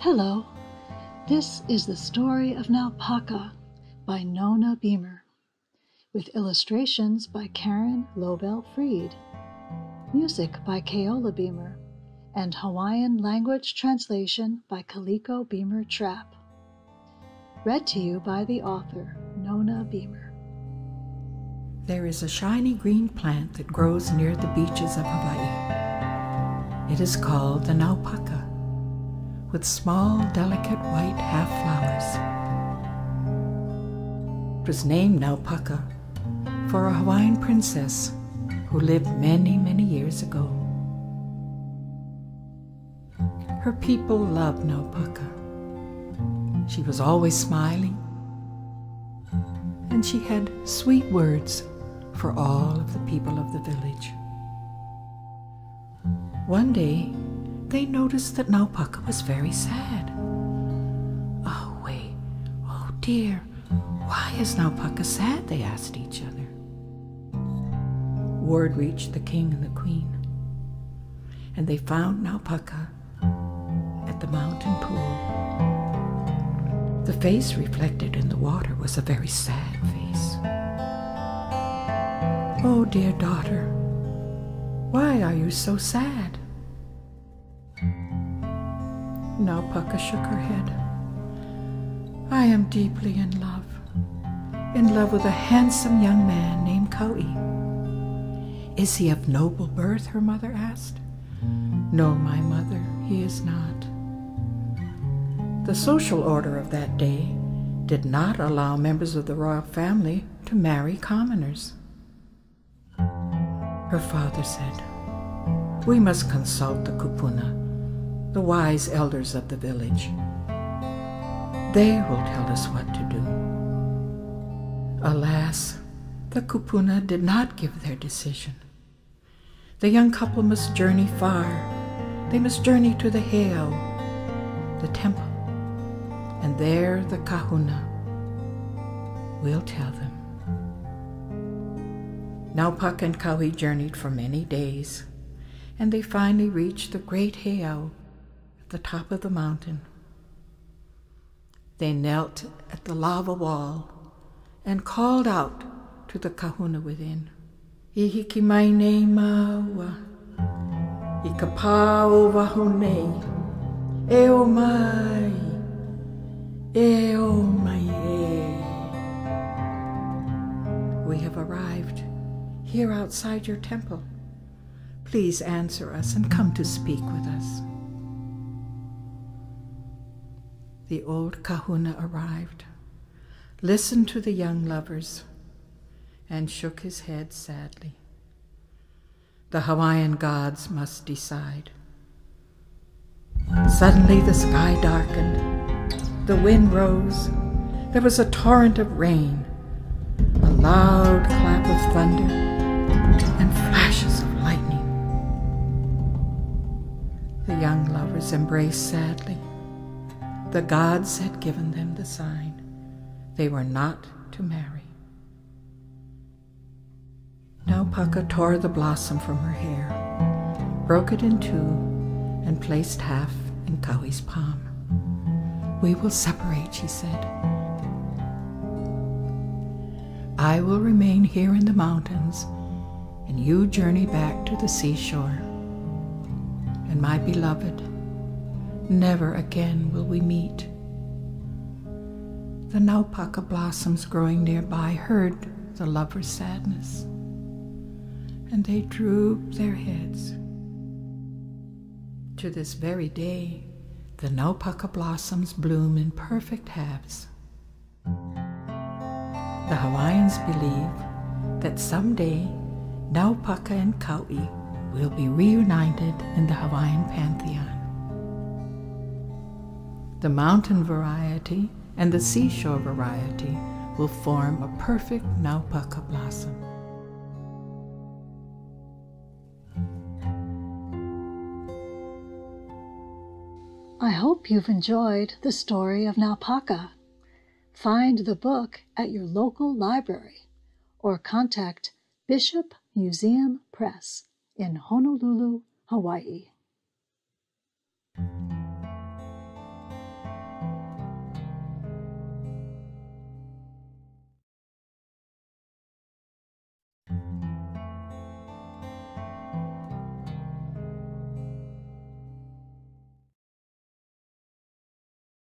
Hello, this is the story of Naupaka by Nona Beamer, with illustrations by Karen Lobel Freed, music by Keola Beamer, and Hawaiian language translation by Kaliko Beamer Trapp. Read to you by the author, Nona Beamer. There is a shiny green plant that grows near the beaches of Hawaii. It is called the naupaka, with small, delicate white half flowers. It was named naupaka for a Hawaiian princess who lived many, many years ago. Her people loved Naupaka. She was always smiling, and she had sweet words for all of the people of the village. One day, they noticed that Naupaka was very sad. Oh, wait, oh dear, why is Naupaka sad? They asked each other. Word reached the king and the queen, and they found Naupaka at the mountain pool. The face reflected in the water was a very sad face. Oh, dear daughter, why are you so sad? Naupaka shook her head. I am deeply in love, in love with a handsome young man named Kau'i. Is he of noble birth? her mother asked. No, my mother, he is not. The social order of that day did not allow members of the royal family to marry commoners. Her father said, We must consult the kupuna, the wise elders of the village. They will tell us what to do. Alas, the kupuna did not give their decision. The young couple must journey far. They must journey to the heiau, the temple, and there the kahuna will tell them. Naupaka and Kau'i journeyed for many days, and they finally reached the great heiau the top of the mountain. They knelt at the lava wall and called out to the kahuna within. Ihiki mai nei maua, i ka pā o waho e o mai, e o mai. We have arrived here outside your temple. Please answer us and come to speak with us. The old kahuna arrived, listened to the young lovers, and shook his head sadly. The Hawaiian gods must decide. Suddenly the sky darkened, the wind rose, there was a torrent of rain, a loud clap of thunder, and flashes of lightning. The young lovers embraced sadly. The gods had given them the sign. They were not to marry. Now Naupaka tore the blossom from her hair, broke it in two, and placed half in Kau'i's palm. We will separate, she said. I will remain here in the mountains, and you journey back to the seashore. And my beloved, never again will we meet. The naupaka blossoms growing nearby heard the lover's sadness and they drooped their heads. To this very day, the naupaka blossoms bloom in perfect halves. The Hawaiians believe that someday Naupaka and Kau'i will be reunited in the Hawaiian pantheon. The mountain variety and the seashore variety will form a perfect Naupaka blossom. I hope you've enjoyed the story of Naupaka. Find the book at your local library or contact Bishop Museum Press in Honolulu, Hawaii.